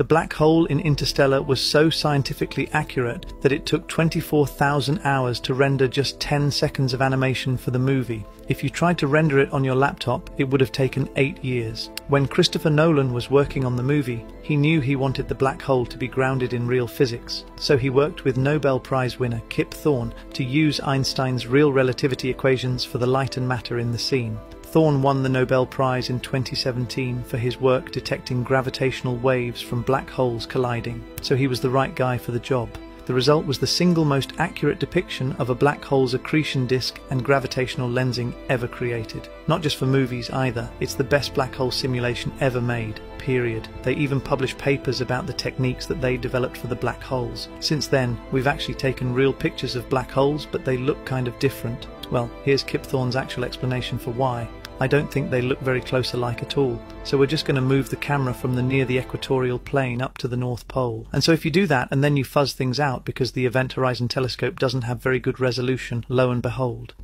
The black hole in Interstellar was so scientifically accurate that it took 24,000 hours to render just 10 seconds of animation for the movie. If you tried to render it on your laptop, it would have taken 8 years. When Christopher Nolan was working on the movie, he knew he wanted the black hole to be grounded in real physics, so he worked with Nobel Prize winner Kip Thorne to use Einstein's real relativity equations for the light and matter in the scene. Thorne won the Nobel Prize in 2017 for his work detecting gravitational waves from black holes colliding, so he was the right guy for the job. The result was the single most accurate depiction of a black hole's accretion disk and gravitational lensing ever created. Not just for movies either, it's the best black hole simulation ever made, period. They even published papers about the techniques that they developed for the black holes. Since then, we've actually taken real pictures of black holes, but they look kind of different. Well, here's Kip Thorne's actual explanation for why. I don't think they look very close alike at all. So we're just going to move the camera from the near the equatorial plane up to the North Pole. And so if you do that and then you fuzz things out because the Event Horizon Telescope doesn't have very good resolution, lo and behold,